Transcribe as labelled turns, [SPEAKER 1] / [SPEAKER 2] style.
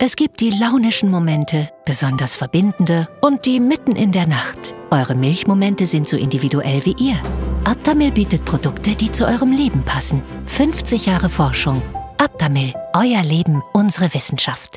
[SPEAKER 1] Es gibt die launischen Momente, besonders verbindende und die mitten in der Nacht. Eure Milchmomente sind so individuell wie ihr. Aptamil bietet Produkte, die zu eurem Leben passen. 50 Jahre Forschung. Aptamil, euer Leben, unsere Wissenschaft.